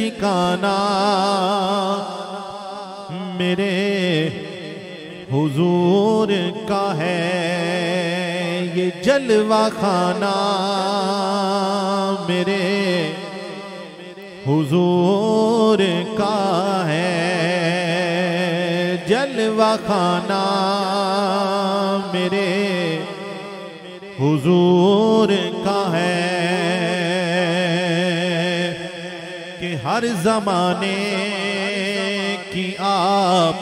ठिकाना, मेरे हुजूर का है ये जलवा खाना, मेरे हुजूर का है जलवा खाना, मेरे हुजूर का है हर जमाने की आप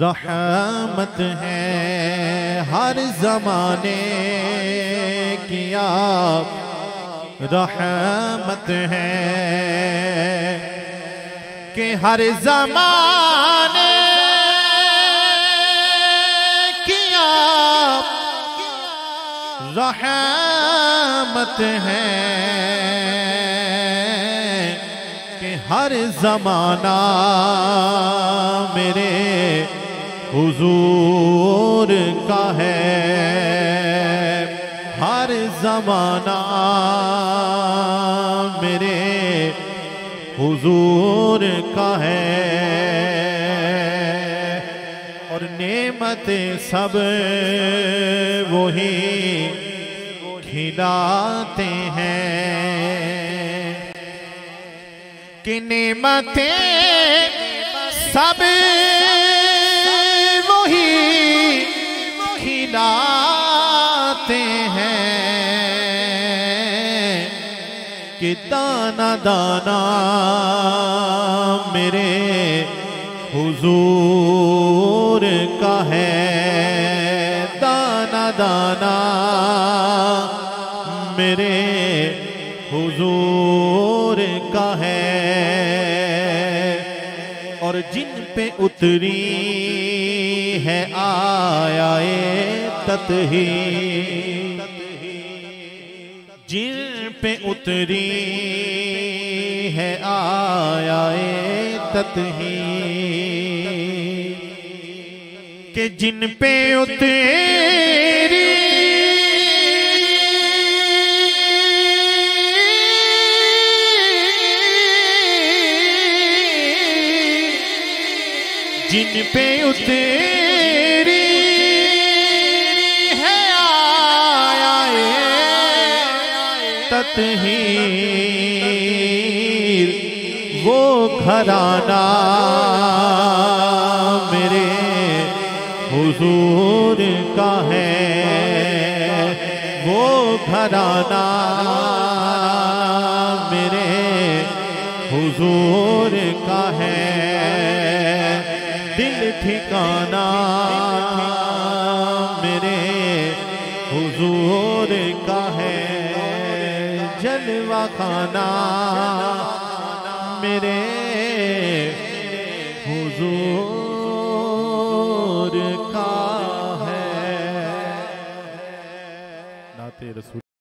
रहमत है। हर जमाने की आप रहमत है। कि हर जमाने की आप रहमत है। हर जमाना मेरे हुजूर का है। हर जमाना मेरे हुजूर का है। और नेमतें सब वही खिलाते कि नेमतें सब वही खिलाते हैं। कि दाना दाना मेरे हुजूर का है। दाना दाना मेरे हुजूर का है। और जिन पे उतरी है आया ततही। जिन पे उतरी है आया ततही। कि जिन पे उतरी जिन पे उतरी है आया ततहीर, वो घराना मेरे हुजूर का है। वो घराना मेरे हुजूर का है। ठिकाना मेरे हुजूर का है। जलवा खाना मेरे हुजूर